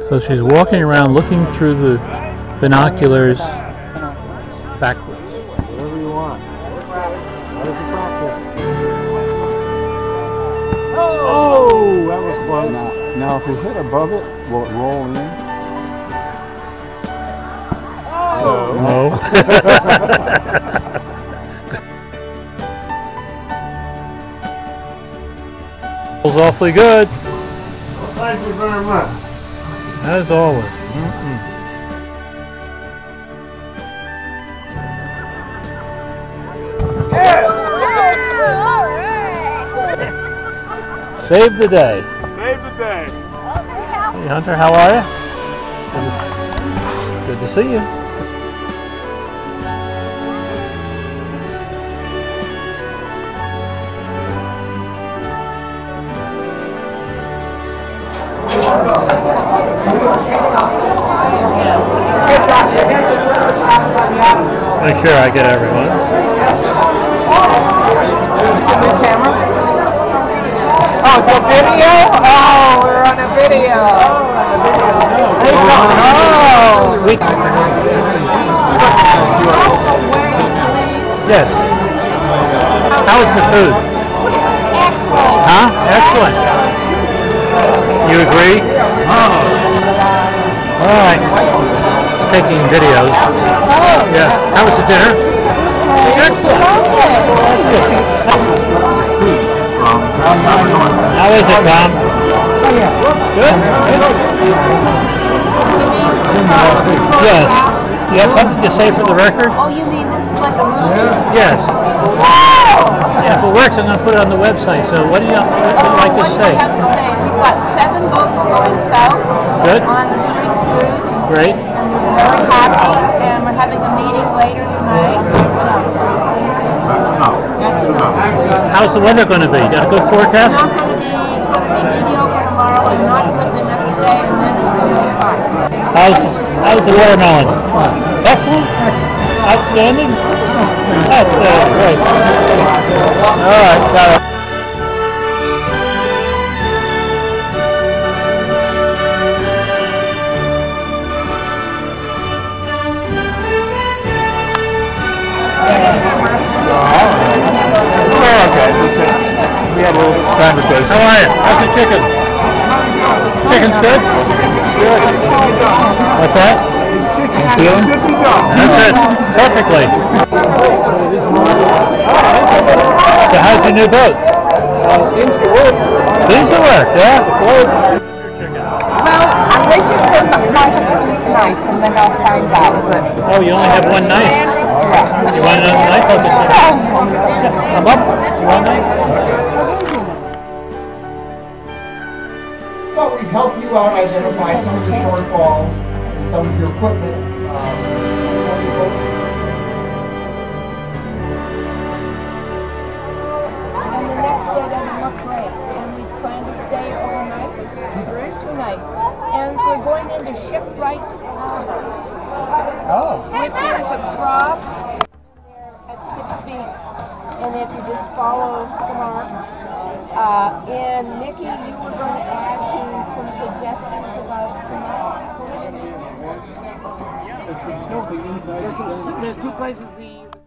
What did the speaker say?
So she's walking around looking through the binoculars backwards. Whatever you want. Oh, that was close. Now, if we hit above it, will it roll in? Oh. No. Was awfully good, Thank you very much. as always. Mm-mm. Save the day. Save the day. Hey Hunter, how are you? Good to see you. Make sure I get everyone. Oh, it's a video? Oh, we're on a video. Oh. We, yes. How is the food? Excellent. Huh? Excellent. You agree? Oh. All right. Taking videos. Yes. How was the dinner? Excellent. How is it, Tom? Good. Yes. You have something to say for the record? Oh, you mean this is like a movie? Yes. Yeah, if it works, I'm going to put it on the website. So what do you, what would you like to do say? I have to say? We've got seven boats going south Good. on the spring cruise. Great. Very happy, and we're having a meeting later tonight. That's enough. How's the weather going to be? Got a good It's forecast? not going to be, it's going to be mediocre tomorrow and not good the next day, and then it's going to be fine. How's how's the watermelon? Excellent. Outstanding. That's uh, great. All right. Got it. Okay. We had a little conversation. How are you? How's the chicken? Chicken's good? Good. What's that? Feeling? That's it. Perfectly. So how's your new boat? seems to work. Seems to work, yeah? Well, I'm going to put my husband's knife and then I'll find out. But Oh, you only have one knife. You want another knife? Get you. Come up. You want a knife? Thought we'd help you out identify some of the shortfalls and some of your equipment. um, And the next day on the highway and we plan to stay all night. We're going to go to the next day doesn't look great, and we plan to stay overnight, two nights. And we're going into Shipwright Harbor. Oh. which is across there at six feet. And if you just follow the marks, uh, and Nikki, you were going to add to some suggestions about the marks. There's some, there's two places the